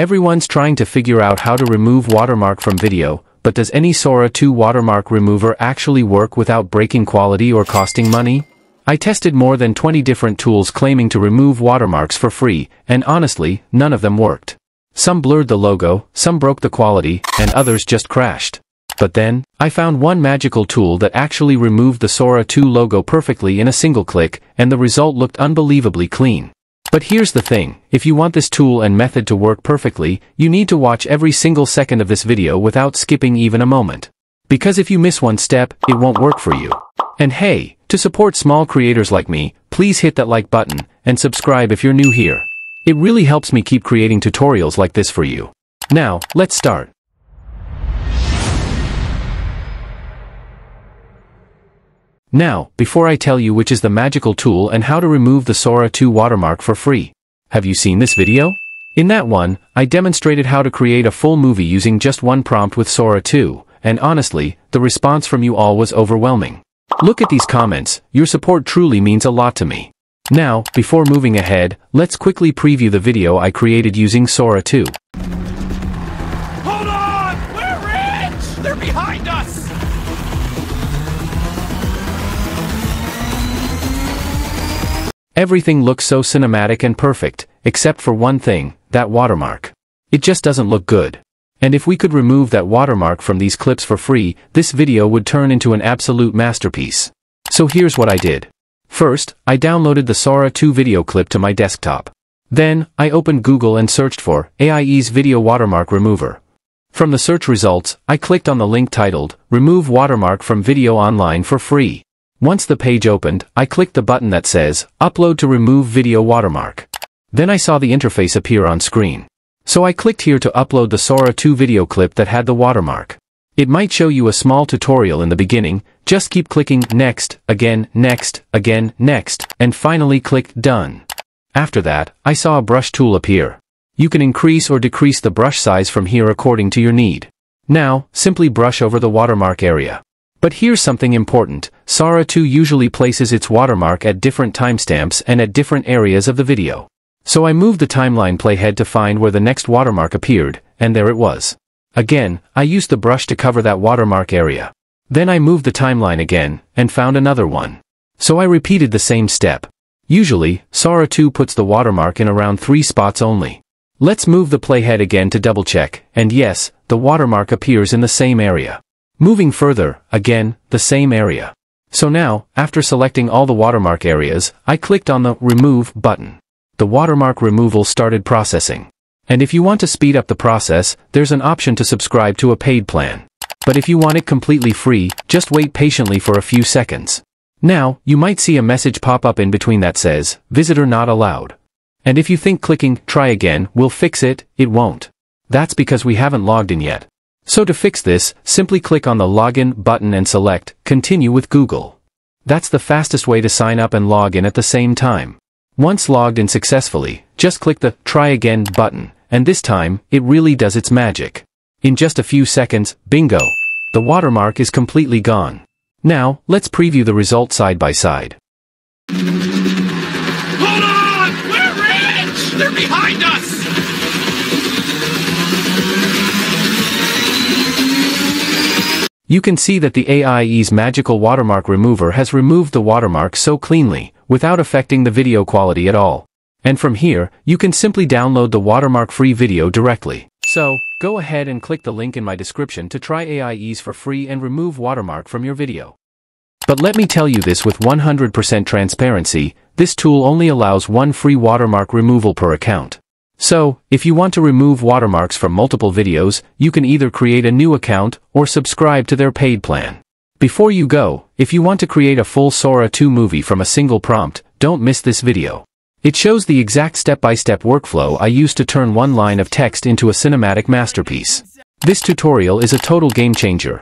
Everyone's trying to figure out how to remove watermark from video, but does any Sora 2 watermark remover actually work without breaking quality or costing money? I tested more than 20 different tools claiming to remove watermarks for free, and honestly, none of them worked. Some blurred the logo, some broke the quality, and others just crashed. But then, I found one magical tool that actually removed the Sora 2 logo perfectly in a single click, and the result looked unbelievably clean. But here's the thing, if you want this tool and method to work perfectly, you need to watch every single second of this video without skipping even a moment. Because if you miss one step, it won't work for you. And hey, to support small creators like me, please hit that like button, and subscribe if you're new here. It really helps me keep creating tutorials like this for you. Now, let's start. Now, before I tell you which is the magical tool and how to remove the Sora 2 watermark for free. Have you seen this video? In that one, I demonstrated how to create a full movie using just one prompt with Sora 2, and honestly, the response from you all was overwhelming. Look at these comments, your support truly means a lot to me. Now, before moving ahead, let's quickly preview the video I created using Sora 2. Hold on! We're rich! They're behind us! Everything looks so cinematic and perfect, except for one thing, that watermark. It just doesn't look good. And if we could remove that watermark from these clips for free, this video would turn into an absolute masterpiece. So here's what I did. First, I downloaded the Sora 2 video clip to my desktop. Then, I opened Google and searched for AI Ease Video Watermark Remover. From the search results, I clicked on the link titled, Remove Watermark from Video Online for Free. Once the page opened, I clicked the button that says, Upload to remove video watermark. Then I saw the interface appear on screen. So I clicked here to upload the Sora 2 video clip that had the watermark. It might show you a small tutorial in the beginning, just keep clicking Next, again, Next, again, Next, and finally click Done. After that, I saw a brush tool appear. You can increase or decrease the brush size from here according to your need. Now, simply brush over the watermark area. But here's something important, Sora 2 usually places its watermark at different timestamps and at different areas of the video. So I moved the timeline playhead to find where the next watermark appeared, and there it was. Again, I used the brush to cover that watermark area. Then I moved the timeline again, and found another one. So I repeated the same step. Usually, Sora 2 puts the watermark in around three spots only. Let's move the playhead again to double check, and yes, the watermark appears in the same area. Moving further, again, the same area. So now, after selecting all the watermark areas, I clicked on the Remove button. The watermark removal started processing. And if you want to speed up the process, there's an option to subscribe to a paid plan. But if you want it completely free, just wait patiently for a few seconds. Now, you might see a message pop up in between that says, Visitor not allowed. And if you think clicking Try again will fix it, it won't. That's because we haven't logged in yet. So to fix this, simply click on the Login button and select Continue with Google. That's the fastest way to sign up and log in at the same time. Once logged in successfully, just click the Try Again button, and this time, it really does its magic. In just a few seconds, bingo! The watermark is completely gone. Now, let's preview the result side by side. Hold on! We're rich! They're behind us! You can see that the AI Ease magical watermark remover has removed the watermark so cleanly, without affecting the video quality at all. And from here, you can simply download the watermark-free video directly. So, go ahead and click the link in my description to try AI Ease for free and remove watermark from your video. But let me tell you this with 100% transparency, this tool only allows one free watermark removal per account. So, if you want to remove watermarks from multiple videos, you can either create a new account or subscribe to their paid plan. Before you go, if you want to create a full Sora 2 movie from a single prompt, don't miss this video. It shows the exact step-by-step workflow I used to turn one line of text into a cinematic masterpiece. This tutorial is a total game changer,